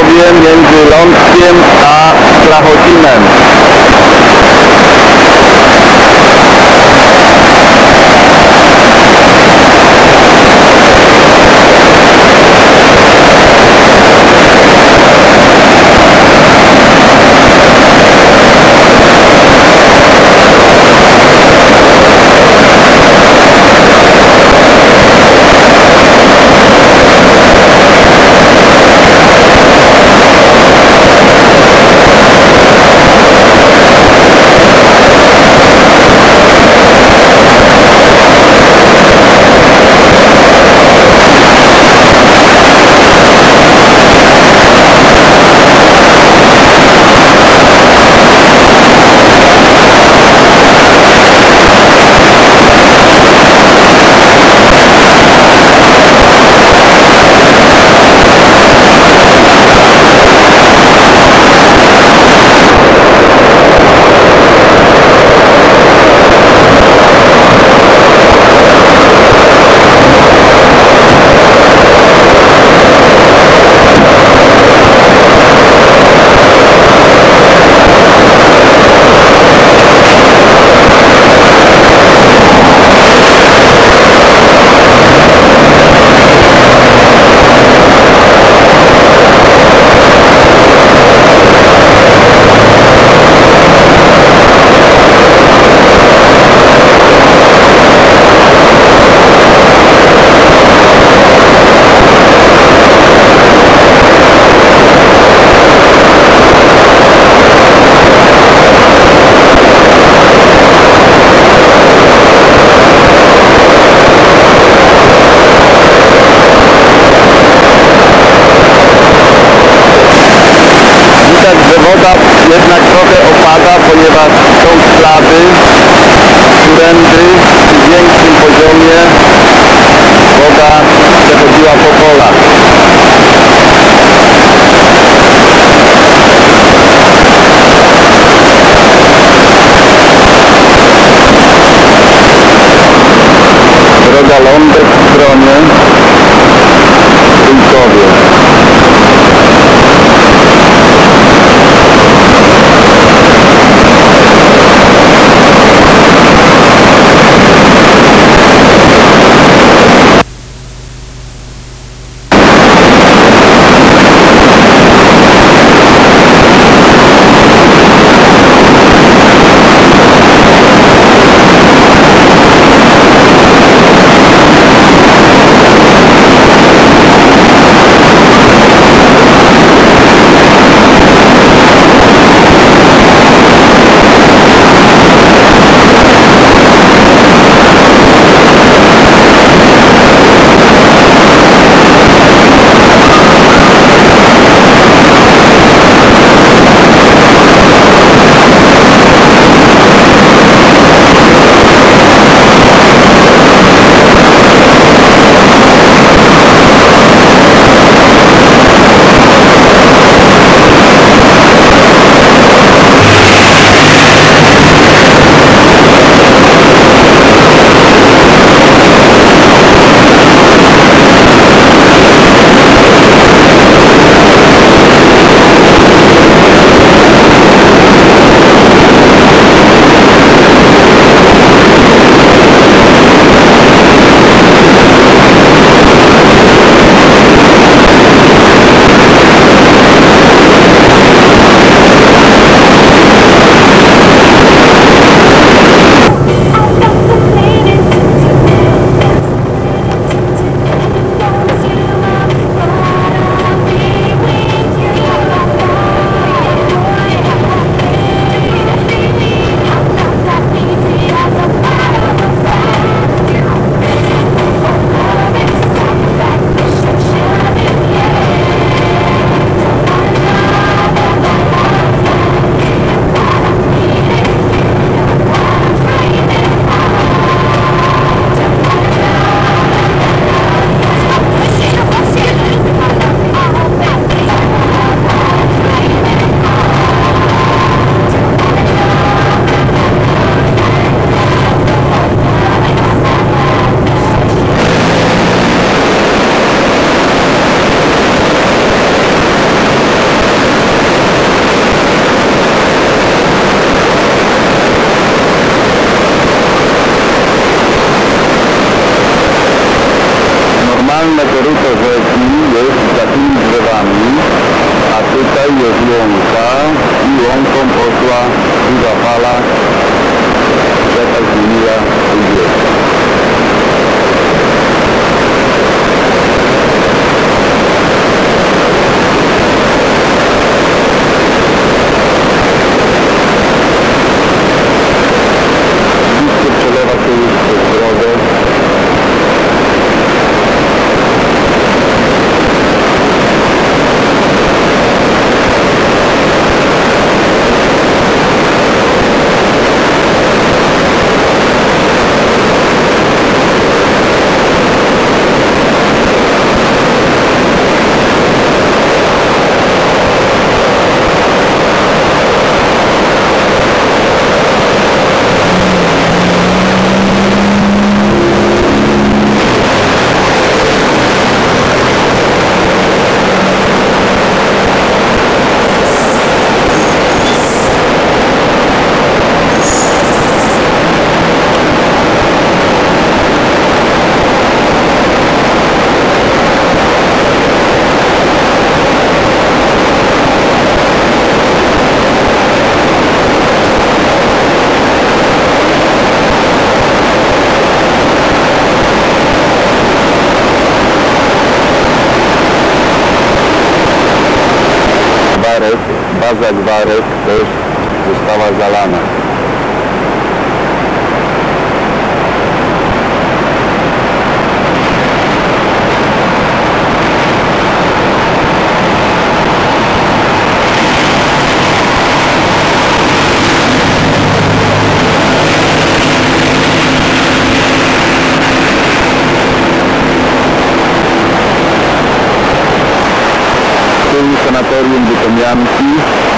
Trójkowie między Lądkiem a Strachocinem. Jednak trochę opada, ponieważ są ślady, którędy przy większym poziomie woda przechodziła po polach. 啊，一个。Warek, baza Gwarek też została zalana. sanatorium di Kamianki